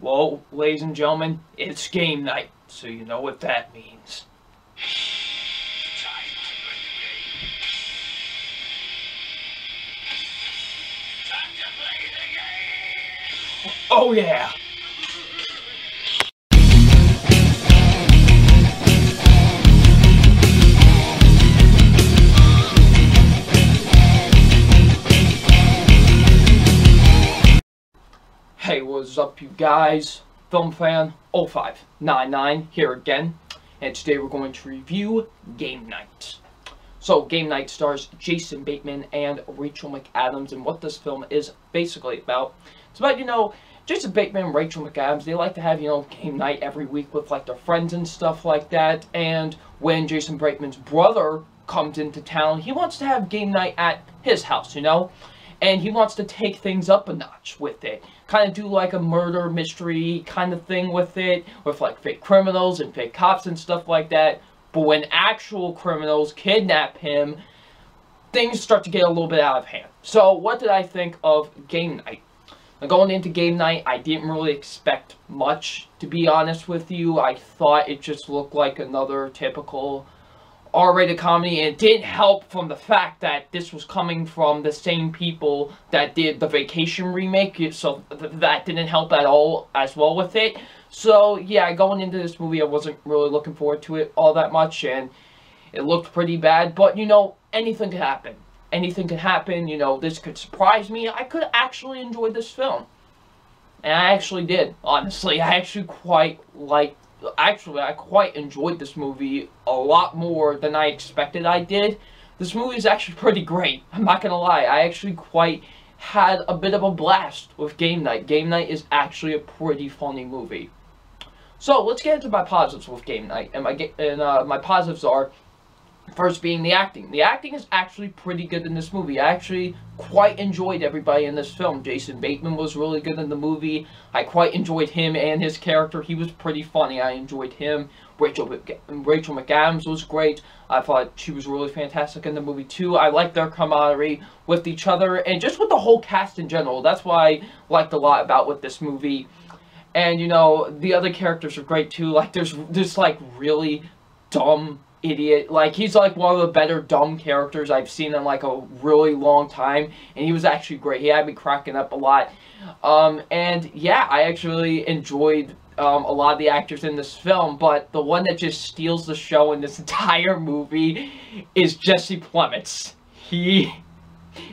Well, ladies and gentlemen, it's game night, so you know what that means. Oh yeah! Hey, what's up you guys? Film fan 0599 here again, and today we're going to review Game Night. So, Game Night stars Jason Bateman and Rachel McAdams, and what this film is basically about. It's about, you know, Jason Bateman Rachel McAdams, they like to have, you know, game night every week with, like, their friends and stuff like that, and when Jason Bateman's brother comes into town, he wants to have game night at his house, you know? And he wants to take things up a notch with it. Kind of do like a murder mystery kind of thing with it, with like fake criminals and fake cops and stuff like that. But when actual criminals kidnap him, things start to get a little bit out of hand. So what did I think of Game Night? Now, going into Game Night, I didn't really expect much, to be honest with you. I thought it just looked like another typical R-rated comedy, and it didn't help from the fact that this was coming from the same people that did the Vacation remake, so th that didn't help at all as well with it. So, yeah, going into this movie, I wasn't really looking forward to it all that much, and it looked pretty bad, but, you know, anything could happen. Anything could happen, you know, this could surprise me. I could actually enjoy this film. And I actually did, honestly. I actually quite liked actually, I quite enjoyed this movie a lot more than I expected I did. This movie is actually pretty great. I'm not gonna lie. I actually quite had a bit of a blast with Game Night. Game Night is actually a pretty funny movie. So let's get into my positives with Game Night. And my and uh, my positives are First being the acting. The acting is actually pretty good in this movie. I actually quite enjoyed everybody in this film. Jason Bateman was really good in the movie. I quite enjoyed him and his character. He was pretty funny. I enjoyed him. Rachel, Rachel McAdams was great. I thought she was really fantastic in the movie too. I liked their camaraderie with each other and just with the whole cast in general. That's why I liked a lot about with this movie. And you know, the other characters are great too. Like there's this like really dumb idiot. Like, he's like one of the better dumb characters I've seen in like a really long time. And he was actually great. He had me cracking up a lot. Um, and yeah, I actually enjoyed um, a lot of the actors in this film, but the one that just steals the show in this entire movie is Jesse Plemons. He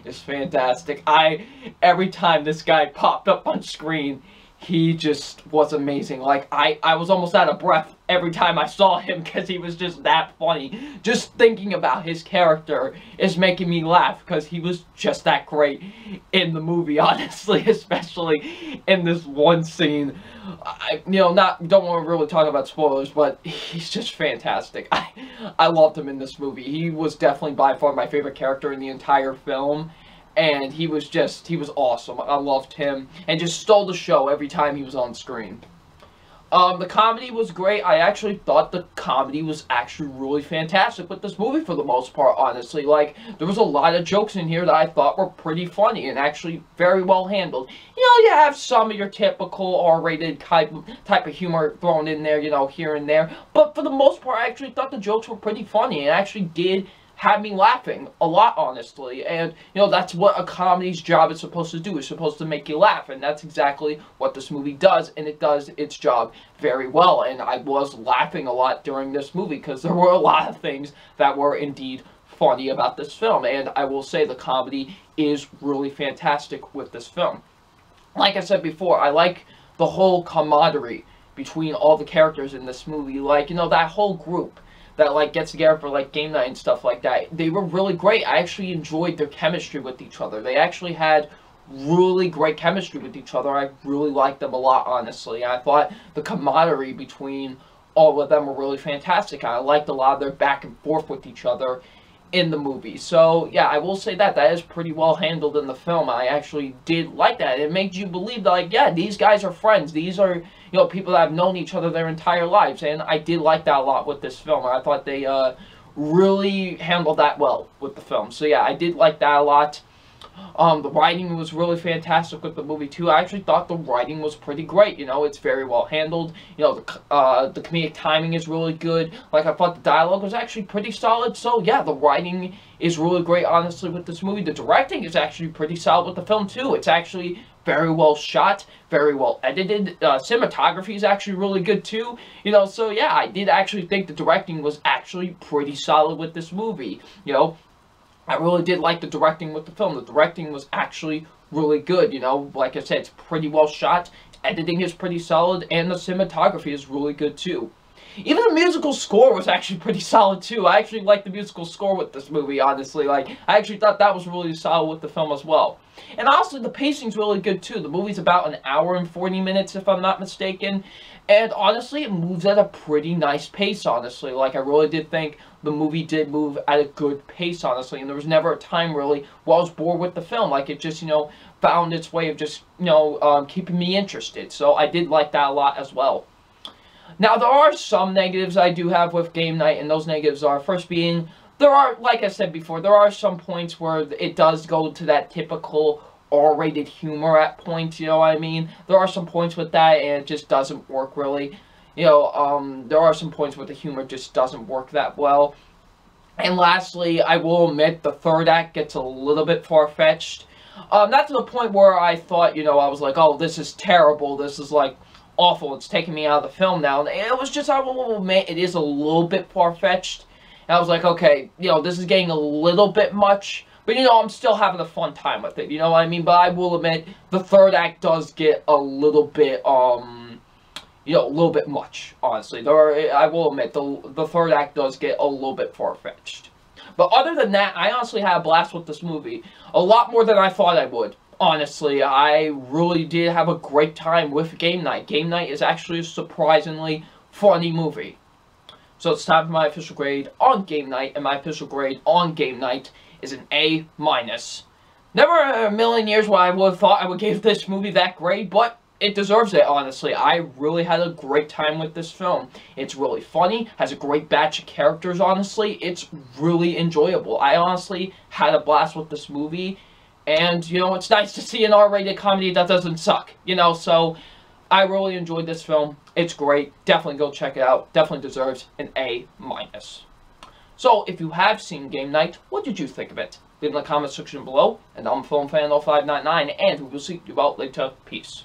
is fantastic. I, every time this guy popped up on screen, he just was amazing. Like, I, I was almost out of breath every time I saw him because he was just that funny. Just thinking about his character is making me laugh because he was just that great in the movie, honestly, especially in this one scene. I, you know, not don't want to really talk about spoilers, but he's just fantastic. I, I loved him in this movie. He was definitely by far my favorite character in the entire film and he was just, he was awesome. I loved him, and just stole the show every time he was on screen. Um, the comedy was great. I actually thought the comedy was actually really fantastic with this movie for the most part, honestly. Like, there was a lot of jokes in here that I thought were pretty funny and actually very well handled. You know, you have some of your typical R-rated type, type of humor thrown in there, you know, here and there. But for the most part, I actually thought the jokes were pretty funny and actually did had me laughing a lot, honestly. And, you know, that's what a comedy's job is supposed to do. It's supposed to make you laugh. And that's exactly what this movie does. And it does its job very well. And I was laughing a lot during this movie because there were a lot of things that were indeed funny about this film. And I will say the comedy is really fantastic with this film. Like I said before, I like the whole camaraderie between all the characters in this movie. Like, you know, that whole group that like gets together for like game night and stuff like that. They were really great. I actually enjoyed their chemistry with each other. They actually had really great chemistry with each other. I really liked them a lot, honestly. I thought the camaraderie between all of them were really fantastic. I liked a lot of their back and forth with each other in the movie. So, yeah, I will say that. That is pretty well handled in the film. I actually did like that. It made you believe that, like, yeah, these guys are friends. These are, you know, people that have known each other their entire lives. And I did like that a lot with this film. I thought they uh, really handled that well with the film. So, yeah, I did like that a lot. Um, the writing was really fantastic with the movie too. I actually thought the writing was pretty great. You know, it's very well handled. You know, the uh, the comedic timing is really good. Like I thought the dialogue was actually pretty solid. So yeah, the writing is really great. Honestly, with this movie, the directing is actually pretty solid with the film too. It's actually very well shot, very well edited. Uh, cinematography is actually really good too. You know, so yeah, I did actually think the directing was actually pretty solid with this movie. You know, I really did like the directing with the film. The directing was actually really good, you know. Like I said, it's pretty well shot. Editing is pretty solid, and the cinematography is really good too. Even the musical score was actually pretty solid too. I actually liked the musical score with this movie, honestly. Like, I actually thought that was really solid with the film as well. And honestly, the pacing's really good too. The movie's about an hour and 40 minutes, if I'm not mistaken. And honestly, it moves at a pretty nice pace, honestly. Like, I really did think the movie did move at a good pace, honestly. And there was never a time, really, where I was bored with the film. Like, it just, you know, found its way of just, you know, um, keeping me interested. So I did like that a lot as well. Now, there are some negatives I do have with Game Night, and those negatives are, first being, there are, like I said before, there are some points where it does go to that typical R-rated humor at points, you know what I mean? There are some points with that, and it just doesn't work, really. You know, um, there are some points where the humor just doesn't work that well. And lastly, I will admit, the third act gets a little bit far-fetched. Um, not to the point where I thought, you know, I was like, oh, this is terrible, this is, like, awful. It's taking me out of the film now. It was just, I will admit, it is a little bit far-fetched. And I was like, okay, you know, this is getting a little bit much. But, you know, I'm still having a fun time with it. You know what I mean? But I will admit, the third act does get a little bit, um, you know, a little bit much, honestly. There are, I will admit, the, the third act does get a little bit far-fetched. But other than that, I honestly had a blast with this movie. A lot more than I thought I would honestly, I really did have a great time with Game Night. Game Night is actually a surprisingly funny movie. So it's time for my official grade on Game Night, and my official grade on Game Night is an A minus. Never a million years would I would have thought I would give this movie that grade, but it deserves it, honestly. I really had a great time with this film. It's really funny, has a great batch of characters, honestly. It's really enjoyable. I honestly had a blast with this movie, and, you know, it's nice to see an R-rated comedy that doesn't suck, you know, so I really enjoyed this film. It's great. Definitely go check it out. Definitely deserves an A minus. So, if you have seen Game Night, what did you think of it? Leave in the comment section below, and I'm Film Fan 0599, and we will see you out later. Peace.